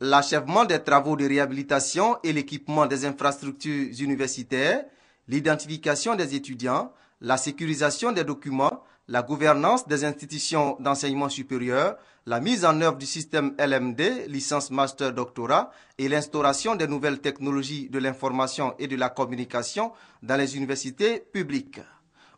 l'achèvement des travaux de réhabilitation et l'équipement des infrastructures universitaires, l'identification des étudiants, la sécurisation des documents, la gouvernance des institutions d'enseignement supérieur, la mise en œuvre du système LMD, licence master doctorat, et l'instauration des nouvelles technologies de l'information et de la communication dans les universités publiques.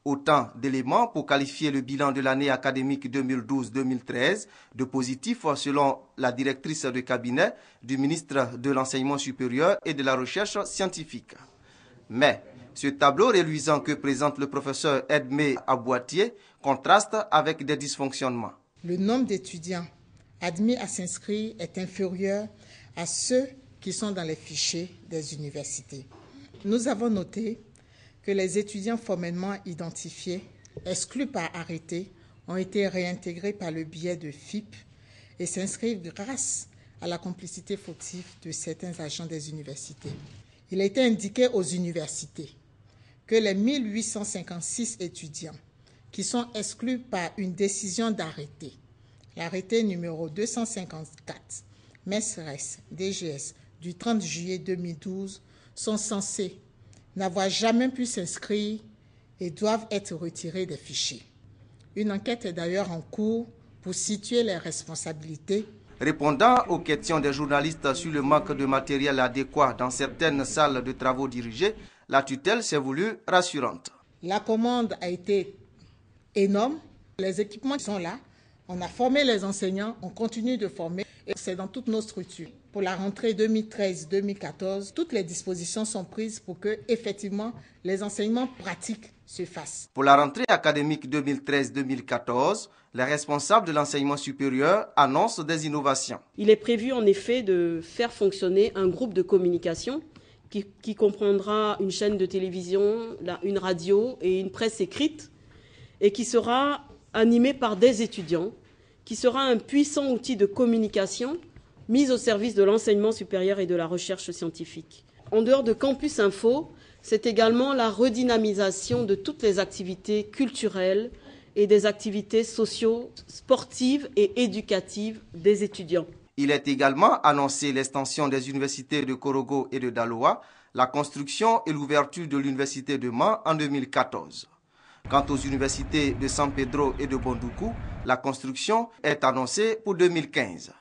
Autant d'éléments pour qualifier le bilan de l'année académique 2012-2013 de positif selon la directrice de cabinet du ministre de l'Enseignement supérieur et de la Recherche scientifique. Mais ce tableau réluisant que présente le professeur Edmé Aboitier contraste avec des dysfonctionnements. Le nombre d'étudiants admis à s'inscrire est inférieur à ceux qui sont dans les fichiers des universités. Nous avons noté que les étudiants formellement identifiés, exclus par arrêté, ont été réintégrés par le biais de FIP et s'inscrivent grâce à la complicité fautive de certains agents des universités. Il a été indiqué aux universités que les 1856 étudiants qui sont exclus par une décision d'arrêté, l'arrêté numéro 254, MESRES, DGS, du 30 juillet 2012, sont censés n'avoir jamais pu s'inscrire et doivent être retirés des fichiers. Une enquête est d'ailleurs en cours pour situer les responsabilités Répondant aux questions des journalistes sur le manque de matériel adéquat dans certaines salles de travaux dirigées, la tutelle s'est voulue rassurante. La commande a été énorme. Les équipements sont là. On a formé les enseignants, on continue de former et c'est dans toutes nos structures. Pour la rentrée 2013-2014, toutes les dispositions sont prises pour que effectivement les enseignements pratiques se fassent. Pour la rentrée académique 2013-2014, les responsables de l'enseignement supérieur annoncent des innovations. Il est prévu en effet de faire fonctionner un groupe de communication qui, comprendra une chaîne de télévision, une radio et une presse écrite, et qui sera animé par des étudiants, qui sera un puissant outil de communication mis au service de l'enseignement supérieur et de la recherche scientifique. En dehors de Campus Info, c'est également la redynamisation de toutes les activités culturelles et des activités socio, sportives et éducatives des étudiants. Il est également annoncé l'extension des universités de Korogo et de Daloa, la construction et l'ouverture de l'université de Mans en 2014. Quant aux universités de San Pedro et de Bondoukou, la construction est annoncée pour 2015.